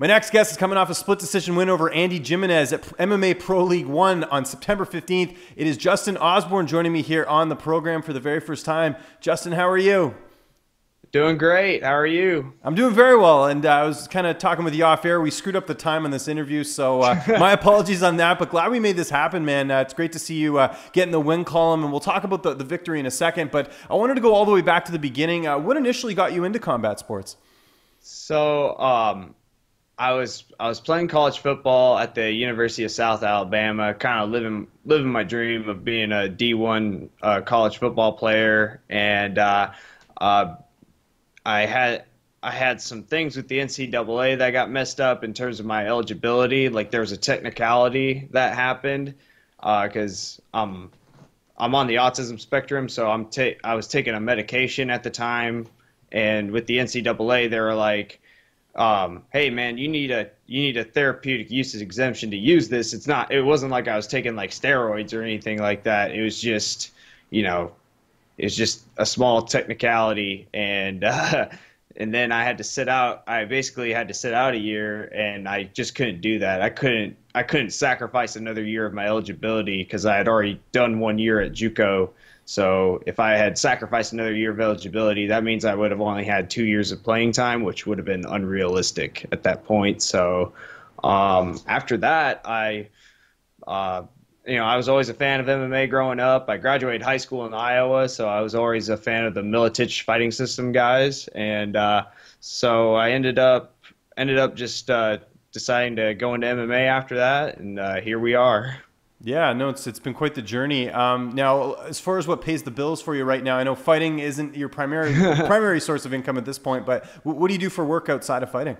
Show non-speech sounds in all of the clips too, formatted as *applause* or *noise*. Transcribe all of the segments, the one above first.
My next guest is coming off a split decision win over Andy Jimenez at MMA Pro League One on September 15th. It is Justin Osborn joining me here on the program for the very first time. Justin, how are you? Doing great. How are you? I'm doing very well. And uh, I was kind of talking with you off air. We screwed up the time on this interview. So uh, *laughs* my apologies on that. But glad we made this happen, man. Uh, it's great to see you uh, get in the win column. And we'll talk about the, the victory in a second. But I wanted to go all the way back to the beginning. Uh, what initially got you into combat sports? So, um, I was I was playing college football at the University of South Alabama, kind of living living my dream of being a D1 uh, college football player, and uh, uh, I had I had some things with the NCAA that got messed up in terms of my eligibility. Like there was a technicality that happened because uh, I'm I'm on the autism spectrum, so I'm ta- I was taking a medication at the time, and with the NCAA, they were like um, hey man, you need a you need a therapeutic uses exemption to use this. It's not. It wasn't like I was taking like steroids or anything like that. It was just, you know, it was just a small technicality, and *laughs* uh, and then I had to sit out. I basically had to sit out a year, and I just couldn't do that. I couldn't. I couldn't sacrifice another year of my eligibility because I had already done one year at JUCO so if I had sacrificed another year of eligibility, that means I would have only had two years of playing time, which would have been unrealistic at that point. So um, after that, I, uh, you know, I was always a fan of MMA growing up. I graduated high school in Iowa, so I was always a fan of the Miletich fighting system guys, and uh, so I ended up ended up just uh, deciding to go into MMA after that, and uh, here we are. Yeah, no, it's it's been quite the journey. Um, now, as far as what pays the bills for you right now, I know fighting isn't your primary *laughs* primary source of income at this point, but what do you do for work outside of fighting?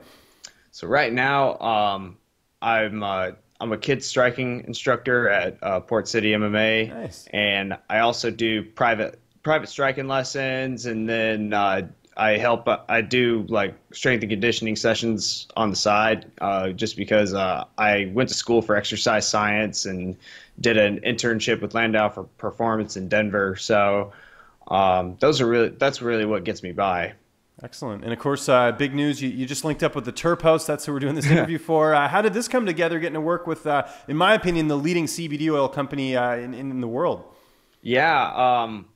So right now, um, I'm uh, I'm a kid striking instructor at uh, Port City MMA, nice. and I also do private private striking lessons, and then uh, I help. I do like strength and conditioning sessions on the side, uh, just because uh, I went to school for exercise science and did an internship with Landow for Performance in Denver. So um, those are really that's really what gets me by. Excellent. And of course, uh, big news, you, you, just linked up with the Terphouse. That's who we're doing this interview for. Uh, how did this come together, getting to work with, uh, in my opinion, the leading CBD oil company uh, in, in the world? Yeah. Um,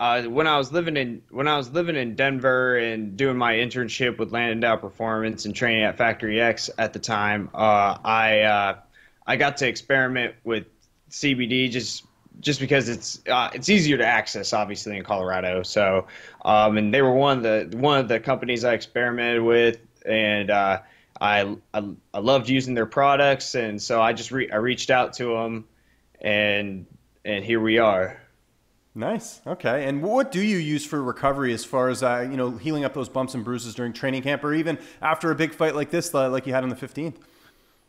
uh, when I was living in when I was living in Denver and doing my internship with Landow Performance and training at Factory X at the time, uh, I uh, I got to experiment with CBD just just because it's uh, it's easier to access obviously in Colorado. So um, and they were one of the one of the companies I experimented with and. Uh, I, I, I loved using their products, and so I just re- I reached out to them, and and here we are. Nice. Okay. And what do you use for recovery as far as uh, you know healing up those bumps and bruises during training camp, or even after a big fight like this, like you had on the fifteenth?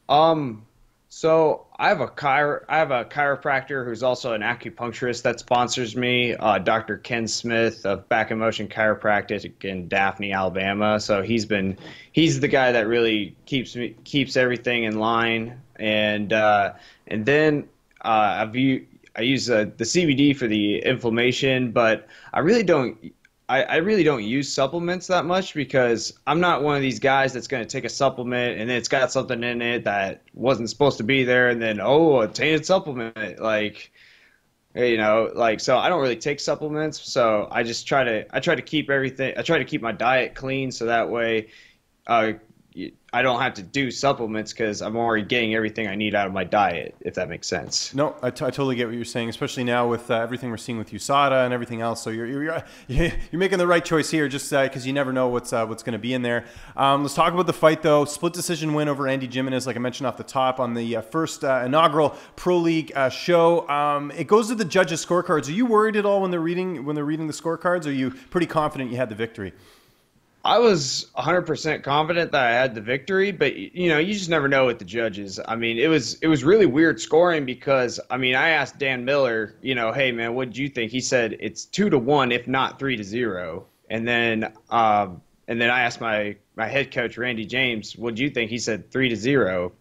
Um. So I have a chiro- I have a chiropractor who's also an acupuncturist that sponsors me, uh, Dr. Ken Smith of Back in Motion Chiropractic in Daphne, Alabama. So he's been he's the guy that really keeps me keeps everything in line, and uh, and then uh, I've I use uh, the CBD for the inflammation, but I really don't. I, I really don't use supplements that much because I'm not one of these guys that's going to take a supplement and it's got something in it that wasn't supposed to be there, and then oh, a tainted supplement. Like, you know, like so I don't really take supplements. So I just try to I try to keep everything. I try to keep my diet clean so that way. Uh, I don't have to do supplements because I'm already getting everything I need out of my diet, if that makes sense. No, I, t- I totally get what you're saying, especially now with uh, everything we're seeing with USADA and everything else. So you're, you're, you're making the right choice here just because uh, you never know what's, uh, what's going to be in there. Um, let's talk about the fight, though. Split decision win over Andy Jimenez, like I mentioned off the top, on the uh, first uh, inaugural Pro League uh, show. Um, it goes to the judges' scorecards. Are you worried at all when they're reading, when they're reading the scorecards? Or are you pretty confident you had the victory? I was 100% confident that I had the victory, but you know, you just never know with the judges. I mean, it was it was really weird scoring because I mean, I asked Dan Miller, you know, hey man, what did you think? He said it's two to one, if not three to zero. And then um, and then I asked my my head coach Randy James, what do you think? He said three to zero.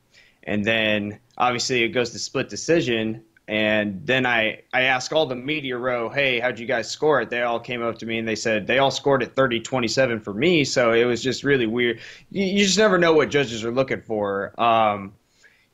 And then obviously it goes to split decision. And then I, I asked all the media row, hey, how'd you guys score it? They all came up to me and they said they all scored it 30 27 for me. So it was just really weird. You, you just never know what judges are looking for. Um,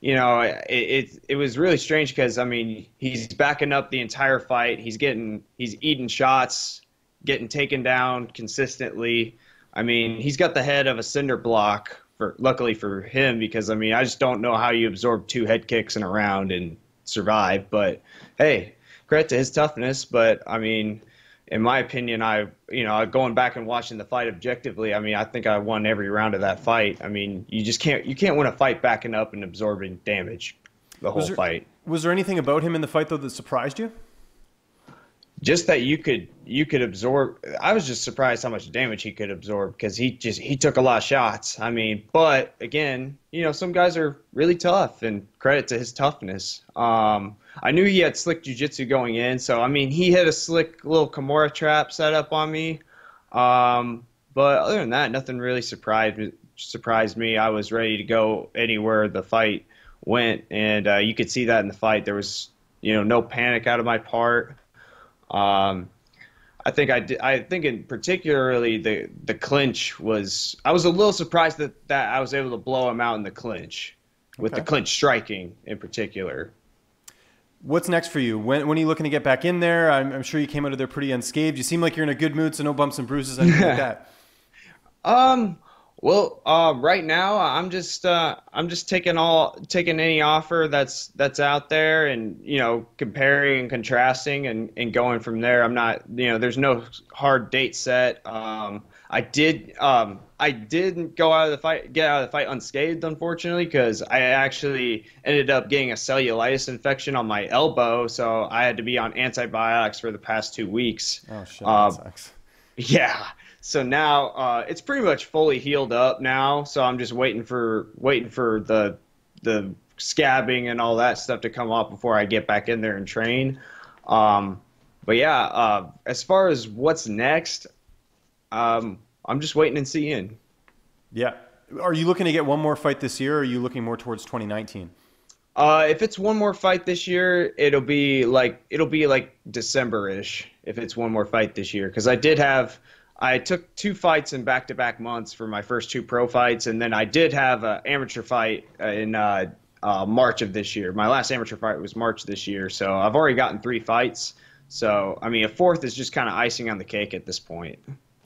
you know, it, it, it was really strange because, I mean, he's backing up the entire fight. He's getting, he's eating shots, getting taken down consistently. I mean, he's got the head of a cinder block. For, luckily for him, because I mean, I just don't know how you absorb two head kicks in a round and survive. But hey, credit to his toughness. But I mean, in my opinion, I you know going back and watching the fight objectively, I mean, I think I won every round of that fight. I mean, you just can't you can't win a fight backing up and absorbing damage the whole was there, fight. Was there anything about him in the fight though that surprised you? Just that you could you could absorb i was just surprised how much damage he could absorb because he just he took a lot of shots. I mean but again you know some guys are really tough and credit to his toughness. Um, i knew he had slick jiu-jitsu going in so i mean he had a slick little kimura trap set up on me. Um, but other than that nothing really surprised surprised me. I was ready to go anywhere the fight went and uh, you could see that in the fight. There was you know no panic out of my part um, I think I, did, I think in particularly the the clinch was I was a little surprised that, that I was able to blow him out in the clinch with okay. the clinch striking in particular. What's next for you? When, when are you looking to get back in there? I'm, I'm, sure you came out of there pretty unscathed. You seem like you're in a good mood, so no bumps and bruises, anything like *laughs* that. Um, well, uh, right now I'm just uh, I'm just taking all taking any offer that's that's out there, and you know comparing and contrasting and, and going from there. I'm not you know there's no hard date set. Um, I did um, I didn't go out of the fight get out of the fight unscathed, unfortunately, because I actually ended up getting a cellulitis infection on my elbow, so I had to be on antibiotics for the past two weeks. Oh shit, uh, that sucks. *laughs* Yeah so now uh, it's pretty much fully healed up now. So I'm just waiting for waiting for the the scabbing and all that stuff to come off before I get back in there and train. Um, but yeah, uh, as far as what's next, um, I'm just waiting and seeing. Yeah. Are you looking to get one more fight this year, or are you looking more towards 2019? Uh, if it's one more fight this year, it'll be like it'll be like December-ish. If it's one more fight this year, because I did have I took two fights in back to back months for my first two pro fights, and then I did have an amateur fight in uh, uh, March of this year. My last amateur fight was March this year, so I've already gotten three fights. So, I mean, a fourth is just kind of icing on the cake at this point.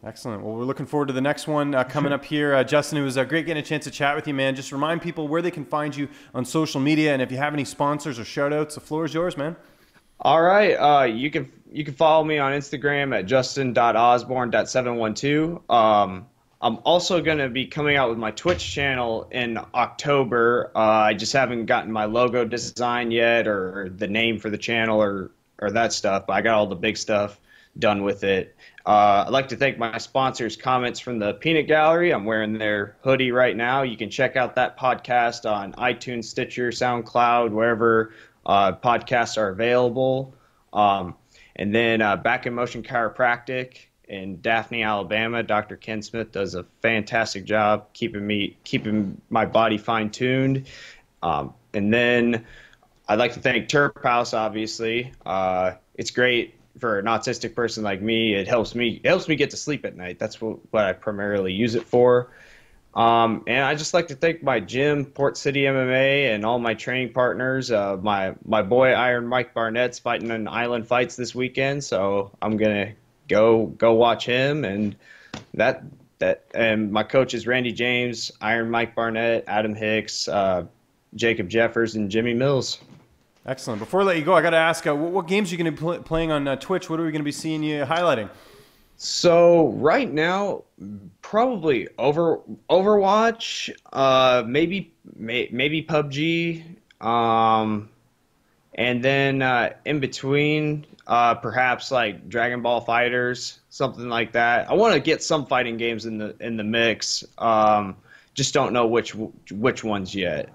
Excellent. Well, we're looking forward to the next one uh, coming up here. Uh, Justin, it was uh, great getting a chance to chat with you, man. Just remind people where they can find you on social media, and if you have any sponsors or shout outs, the floor is yours, man. All right. Uh, you can you can follow me on Instagram at justin.osborne.712. Um, I'm also going to be coming out with my Twitch channel in October. Uh, I just haven't gotten my logo design yet or the name for the channel or, or that stuff, but I got all the big stuff done with it. Uh, I'd like to thank my sponsors, Comments from the Peanut Gallery. I'm wearing their hoodie right now. You can check out that podcast on iTunes, Stitcher, SoundCloud, wherever podcasts are available. Um, and then uh, Back in Motion Chiropractic in Daphne, Alabama. Dr. Ken Smith does a fantastic job keeping me keeping my body fine tuned. Um, and then I'd like to thank Terphouse. Obviously, uh, it's great for an autistic person like me. It helps me it helps me get to sleep at night. That's what, what I primarily use it for. Um, and I just like to thank my gym, Port City MMA, and all my training partners. Uh, my my boy Iron Mike Barnett's fighting in Island Fights this weekend, so I'm gonna go go watch him. And that that and my coaches Randy James, Iron Mike Barnett, Adam Hicks, uh, Jacob Jeffers, and Jimmy Mills. Excellent. Before I let you go, I got to ask, uh, what, what, games are you going to be pl- playing on uh, Twitch? What are we going to be seeing you highlighting? So right now, probably over Overwatch, uh, maybe may, maybe PUBG, um, and then uh, in between, uh, perhaps like Dragon Ball FighterZ, something like that. I want to get some fighting games in the in the mix. Um, just don't know which which ones yet.